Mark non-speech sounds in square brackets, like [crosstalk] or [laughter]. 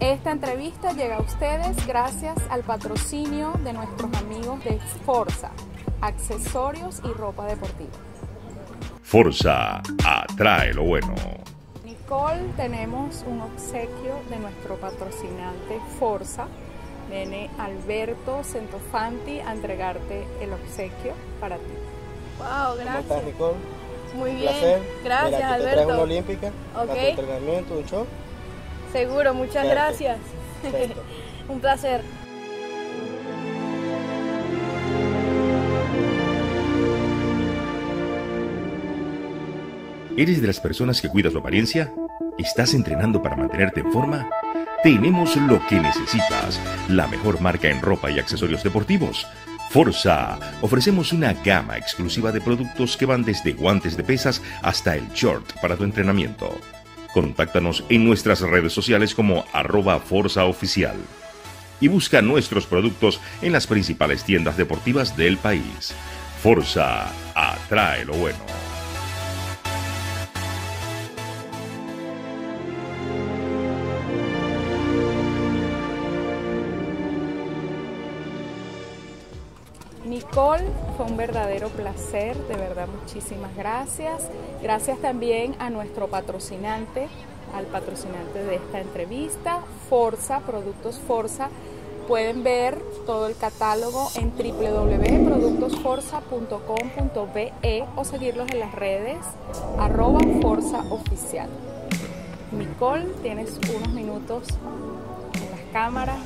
Esta entrevista llega a ustedes gracias al patrocinio de nuestros amigos de Forza, accesorios y ropa deportiva. Forza, atrae lo bueno. Nicole, tenemos un obsequio de nuestro patrocinante Forza. Viene Alberto Centofanti a entregarte el obsequio para ti. Wow, gracias. ¿Cómo estás, Nicole? Muy Un bien. placer. Gracias, Mira, aquí te traes Alberto. una olímpica Ok. para tu entrenamiento, un show. Seguro, muchas gracias. Perfecto. [laughs] Un placer. ¿Eres de las personas que cuidas tu apariencia? ¿Estás entrenando para mantenerte en forma? Tenemos lo que necesitas, la mejor marca en ropa y accesorios deportivos. Forza, ofrecemos una gama exclusiva de productos que van desde guantes de pesas hasta el short para tu entrenamiento. Contáctanos en nuestras redes sociales como arroba Forza Oficial y busca nuestros productos en las principales tiendas deportivas del país. Forza, atrae lo bueno. Nicole, fue un verdadero placer, de verdad muchísimas gracias. Gracias también a nuestro patrocinante, al patrocinante de esta entrevista, Forza, Productos Forza. Pueden ver todo el catálogo en www.productosforza.com.be o seguirlos en las redes arroba Forza Oficial. Nicole, tienes unos minutos en las cámaras.